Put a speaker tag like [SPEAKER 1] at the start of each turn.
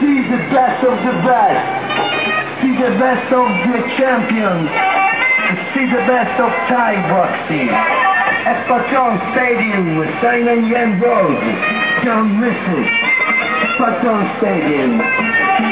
[SPEAKER 1] See the best of the best. See the best of the champions. See the best of Thai boxing. At Patong Stadium with Simon Yan Rose. Don't miss it. Patong Stadium.